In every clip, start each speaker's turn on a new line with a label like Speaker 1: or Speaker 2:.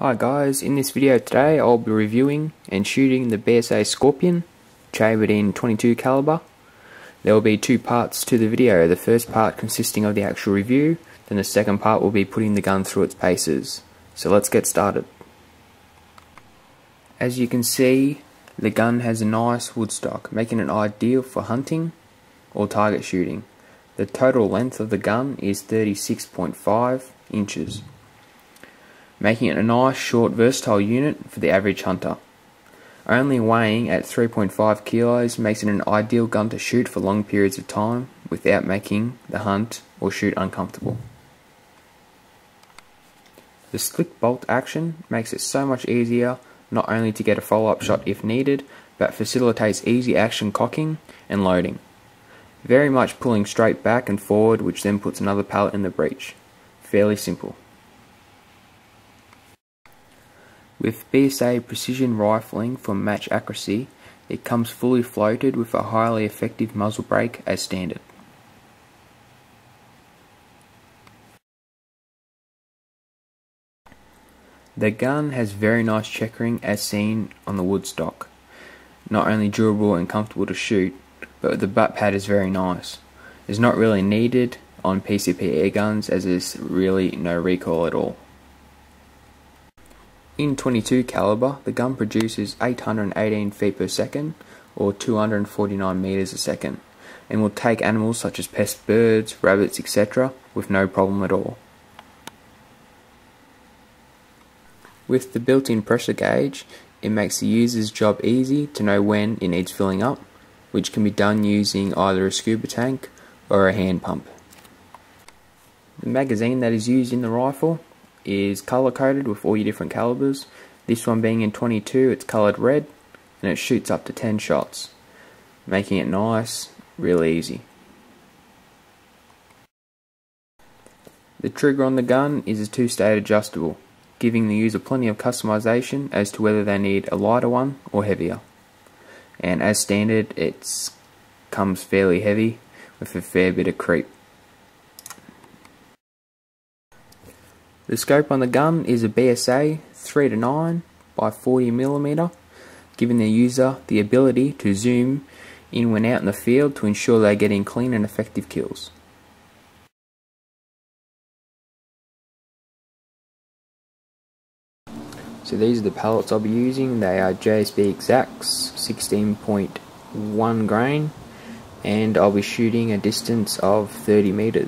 Speaker 1: Hi guys, in this video today I'll be reviewing and shooting the BSA Scorpion chambered in 22 caliber. There will be two parts to the video, the first part consisting of the actual review, then the second part will be putting the gun through its paces. So let's get started. As you can see, the gun has a nice wood stock, making it ideal for hunting or target shooting. The total length of the gun is 36.5 inches making it a nice, short, versatile unit for the average hunter. Only weighing at 3.5 kilos makes it an ideal gun to shoot for long periods of time without making the hunt or shoot uncomfortable. The slick bolt action makes it so much easier not only to get a follow-up shot if needed, but facilitates easy action cocking and loading. Very much pulling straight back and forward which then puts another pellet in the breech. Fairly simple. With BSA precision rifling for match accuracy, it comes fully floated with a highly effective muzzle brake as standard. The gun has very nice checkering as seen on the wood stock. Not only durable and comfortable to shoot, but the butt pad is very nice. It's not really needed on PCP air guns as there's really no recoil at all. In 22 caliber, the gun produces 818 feet per second, or 249 meters a second, and will take animals such as pest birds, rabbits, etc. with no problem at all. With the built-in pressure gauge, it makes the user's job easy to know when it needs filling up, which can be done using either a scuba tank or a hand pump. The magazine that is used in the rifle is color coded with all your different calibers. This one being in 22, it's colored red and it shoots up to 10 shots, making it nice, really easy. The trigger on the gun is a two-stage adjustable, giving the user plenty of customization as to whether they need a lighter one or heavier. And as standard, it comes fairly heavy with a fair bit of creep. The scope on the gun is a BSA 3 to 9 by 40 millimeter, giving the user the ability to zoom in when out in the field to ensure they're getting clean and effective kills. So these are the pellets I'll be using. They are JSB Exacts 16.1 grain and I'll be shooting a distance of 30 meters.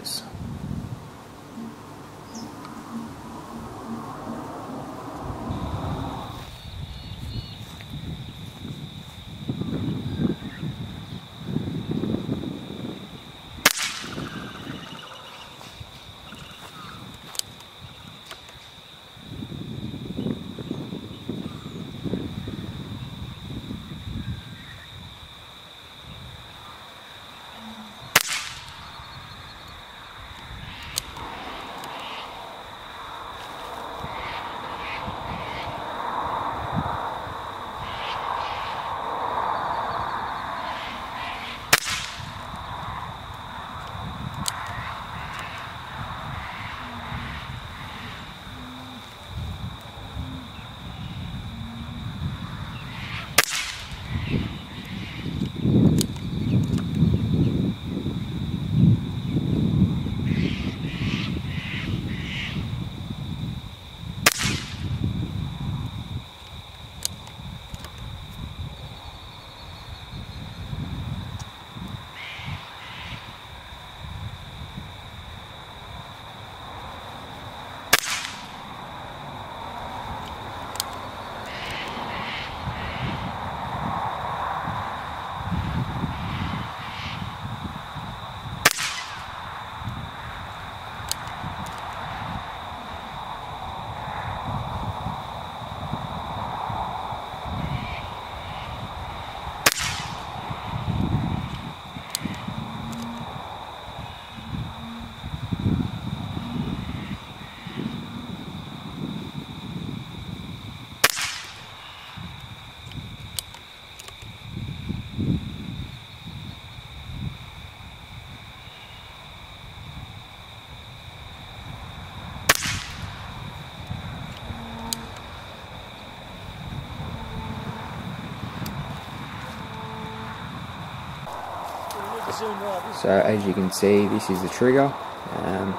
Speaker 1: So as you can see, this is the trigger. Um,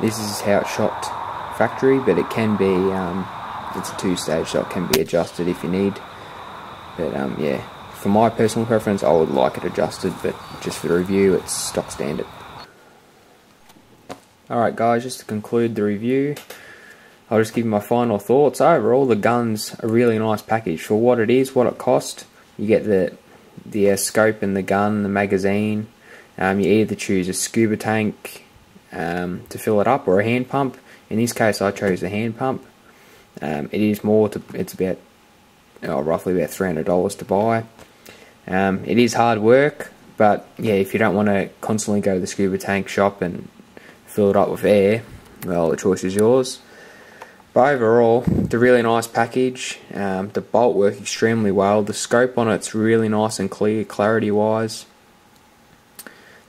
Speaker 1: this is how it's shot factory, but it can be, um, it's a two-stage, so it can be adjusted if you need. But um, yeah, for my personal preference, I would like it adjusted, but just for the review, it's stock standard. Alright guys, just to conclude the review, I'll just give you my final thoughts. Overall, the gun's a really nice package. For what it is, what it cost, you get the the uh, scope and the gun, the magazine. Um, you either choose a scuba tank um, to fill it up or a hand pump. In this case, I chose the hand pump. Um, it is more to, it's about oh, roughly about $300 to buy. Um, it is hard work, but yeah, if you don't want to constantly go to the scuba tank shop and fill it up with air, well, the choice is yours. But overall, it's a really nice package. Um, the bolt work extremely well. The scope on it's really nice and clear, clarity wise.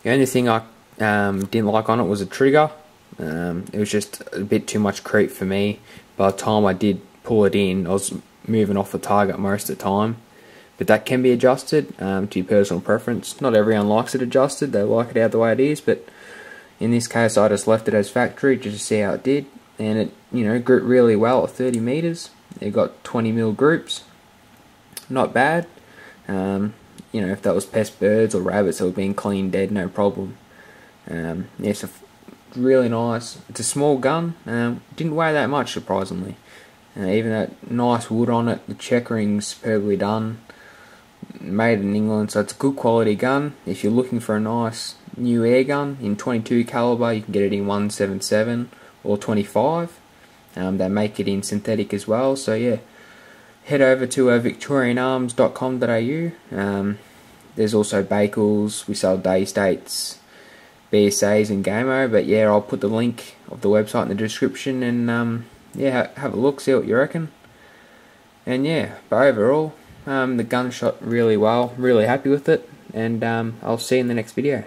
Speaker 1: The only thing I um, didn't like on it was a trigger. Um, it was just a bit too much creep for me. By the time I did pull it in, I was moving off the target most of the time. But that can be adjusted um, to your personal preference. Not everyone likes it adjusted, they like it out the way it is, but in this case I just left it as factory just to see how it did and it you know grouped really well at 30 meters. It got 20 mil groups, not bad. Um, you know if that was pest birds or rabbits that were being cleaned dead, no problem. Um, yeah, it's a really nice. It's a small gun. Um, didn't weigh that much surprisingly. Uh, even that nice wood on it, the checkering's superbly done. Made in England, so it's a good quality gun. If you're looking for a nice new air gun in 22 caliber, you can get it in 177 or 25. Um, they make it in synthetic as well. So yeah, head over to uh, victorianarms.com.au. Um, there's also Bakels. We sell Daystates, BSAs, and Gamo. But yeah, I'll put the link of the website in the description and um, yeah, have a look, see what you reckon. And yeah, but overall, um, the gun shot really well. Really happy with it, and um, I'll see you in the next video.